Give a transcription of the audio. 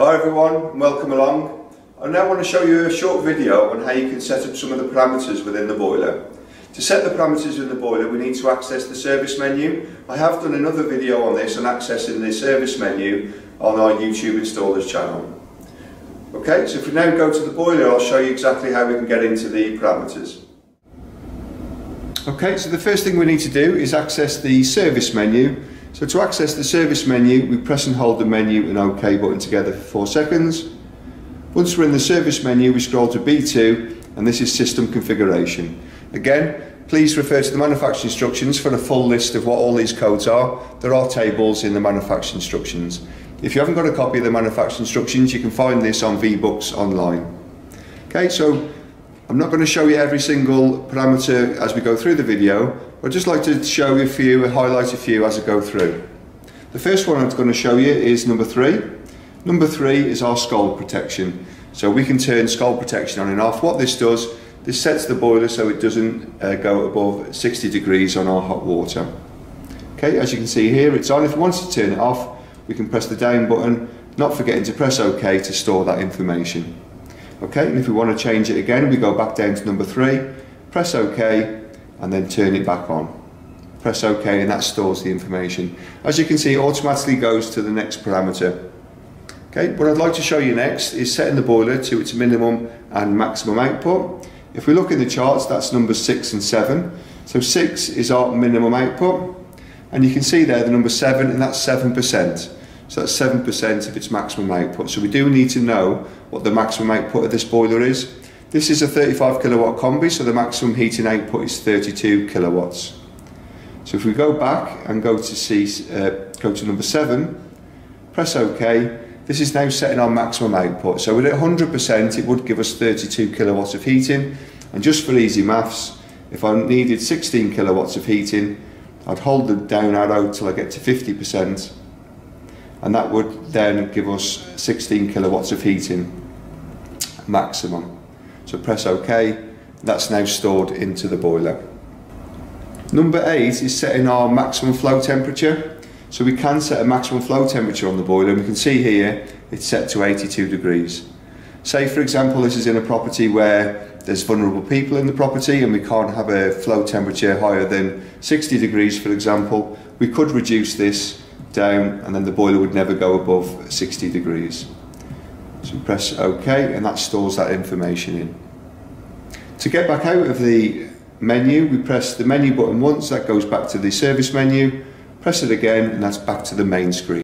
Hi everyone, welcome along. I now want to show you a short video on how you can set up some of the parameters within the boiler. To set the parameters in the boiler we need to access the service menu. I have done another video on this on accessing the service menu on our YouTube installers channel. Okay, so if we now go to the boiler I'll show you exactly how we can get into the parameters. Okay, so the first thing we need to do is access the service menu. So to access the service menu, we press and hold the menu and OK button together for four seconds. Once we're in the service menu, we scroll to B2 and this is system configuration. Again, please refer to the manufacturer instructions for a full list of what all these codes are. There are tables in the manufacturer instructions. If you haven't got a copy of the manufacturer instructions, you can find this on VBooks online. Okay, so I'm not going to show you every single parameter as we go through the video, I'd just like to show you a few, highlight a few as I go through. The first one I'm going to show you is number three. Number three is our scald protection. So we can turn scald protection on and off. What this does, this sets the boiler so it doesn't uh, go above 60 degrees on our hot water. Okay, as you can see here, it's on. If we want to turn it off, we can press the down button, not forgetting to press OK to store that information. Okay, and if we want to change it again, we go back down to number three, press OK, and then turn it back on. Press OK and that stores the information. As you can see, it automatically goes to the next parameter. Okay, what I'd like to show you next is setting the boiler to its minimum and maximum output. If we look in the charts, that's numbers six and seven. So six is our minimum output. And you can see there the number seven, and that's 7%. So that's 7% of its maximum output. So we do need to know what the maximum output of this boiler is. This is a 35 kilowatt combi, so the maximum heating output is 32 kilowatts. So if we go back and go to see, uh, go to number seven, press OK, this is now setting our maximum output. So at 100%, it would give us 32 kilowatts of heating. And just for easy maths, if I needed 16 kilowatts of heating, I'd hold the down arrow till I get to 50%, and that would then give us 16 kilowatts of heating maximum. So press OK, that's now stored into the boiler. Number 8 is setting our maximum flow temperature. So we can set a maximum flow temperature on the boiler and we can see here it's set to 82 degrees. Say for example this is in a property where there's vulnerable people in the property and we can't have a flow temperature higher than 60 degrees for example, we could reduce this down and then the boiler would never go above 60 degrees. So press OK and that stores that information in. To get back out of the menu, we press the menu button once, that goes back to the service menu, press it again and that's back to the main screen.